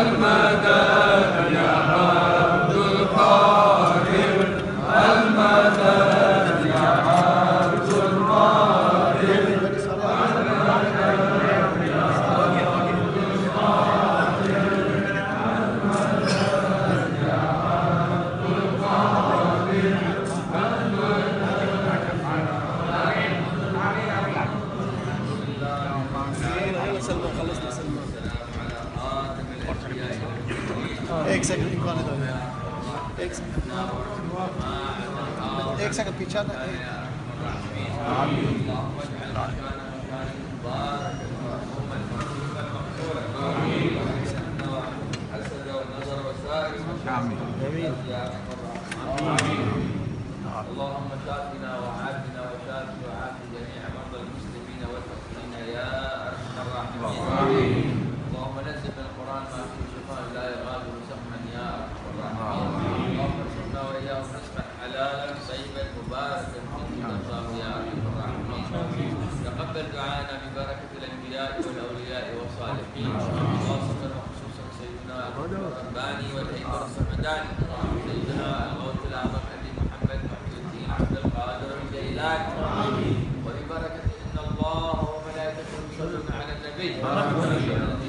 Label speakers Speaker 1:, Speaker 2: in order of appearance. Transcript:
Speaker 1: المدد يا عبد القادر المدد
Speaker 2: طول صار يا ایک
Speaker 1: سیکنڈ امکان ہے
Speaker 2: ایک سیکنڈ۔ ایک
Speaker 1: سیکنڈ پیچھے آنا
Speaker 2: اللهم شافنا حلالا طيبا مباركا حمدا ترضاه يا تقبل دعائنا ببركة الأنبياء والأولياء والصالحين خاصة وخصوصا سيدنا الرباني والايمن السمداني سيدنا الموت الأعظم أبي محمد محي الدين عبد القادر الجيلاني وببركة إن الله وملائكته يصلون على النبي. بارك الله فيك